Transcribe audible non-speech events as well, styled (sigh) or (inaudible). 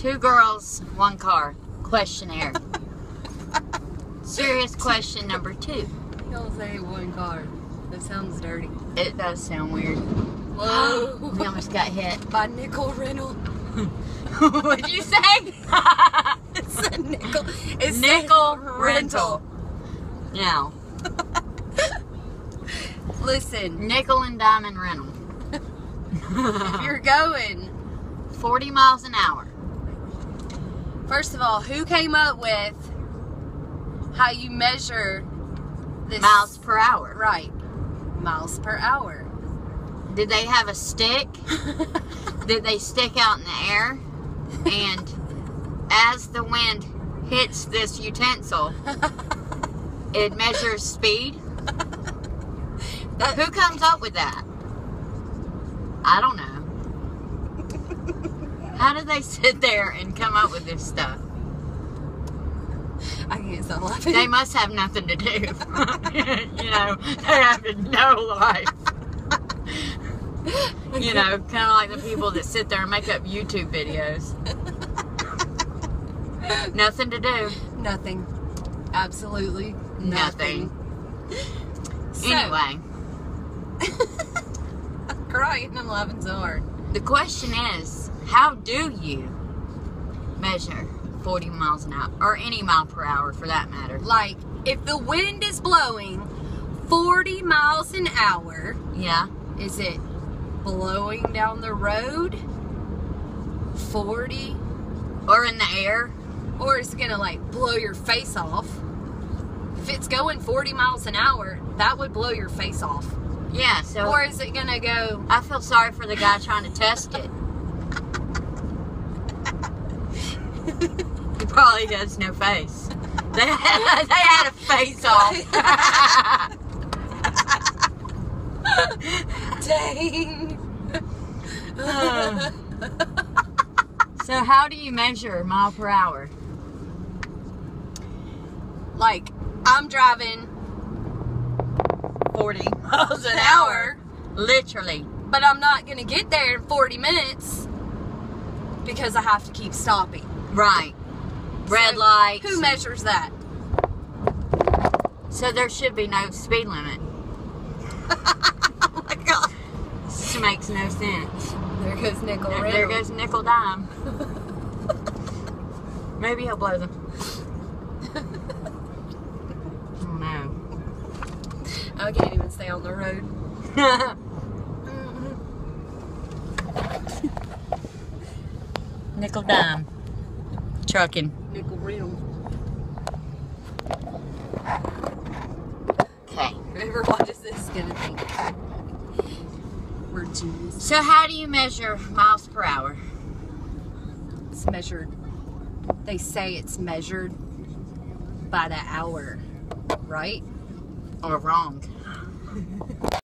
Two girls, one car. Questionnaire. (laughs) Serious question number two. Don't say one car. That sounds dirty. It does sound weird. Whoa. (gasps) we almost got hit. By nickel rental. (laughs) What'd you say? (laughs) It's a nickel. It's Nickel a rental. Now, Listen, nickel and diamond rental. if you're going, 40 miles an hour. First of all, who came up with how you measure this Miles per hour. Right. Miles per hour. Did they have a stick? (laughs) Did they stick out in the air? And as the wind hits this utensil, it measures speed? That- (laughs) Who comes up with that? I don't know. How do they sit there and come up with this stuff? I can't stop laughing. They must have nothing to do. (laughs) you know, they have no life. You know, kind of like the people that sit there and make up YouTube videos. Nothing to do. Nothing. Absolutely Nothing. nothing. So, Anyway, I'm crying. I'm laughing so hard. the question is, how do you measure 40 miles an hour, or any mile per hour for that matter? Like, if the wind is blowing 40 miles an hour, Yeah. is it blowing down the road 40? Or in the air? Or is it gonna like blow your face off? If it's going 40 miles an hour, that would blow your face off. Yeah, so Or is it gonna go I feel sorry for the guy trying to test it. He probably has no face. They had, they had a face off. dang? so how do you measure mile per hour? like, I'm driving 40 miles an hour, Literally. but I'm not gonna get there in 40 minutes because I have to keep stopping. Right. Red So, lights. Who measures that? So there should be no speed limit. (laughs) Oh my god. This makes no sense. There goes nickel. There, there goes nickel dime. (laughs) Maybe he'll blow them. (laughs) Oh no. I can't even stay on the road. nickel dime. Trucking. Nickel riddle. Okay. Whoever watches this is gonna think we're genius. So how do you measure miles per hour? It's measured. They say it's measured by the hour, right? Or wrong? (laughs)